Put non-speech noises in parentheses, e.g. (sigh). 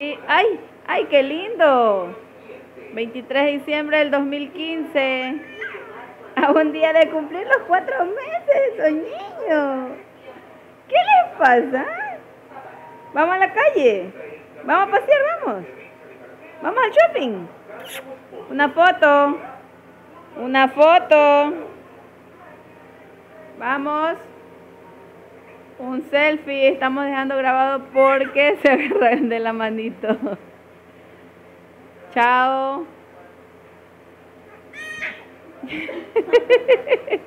¡Ay! ¡Ay, qué lindo! 23 de diciembre del 2015. A un día de cumplir los cuatro meses, soy niño. ¿Qué les pasa? Vamos a la calle. Vamos a pasear, vamos. Vamos al shopping. Una foto. Una foto. Vamos. Un selfie. Estamos dejando grabado porque se agarran de la manito. Chao. (laughs)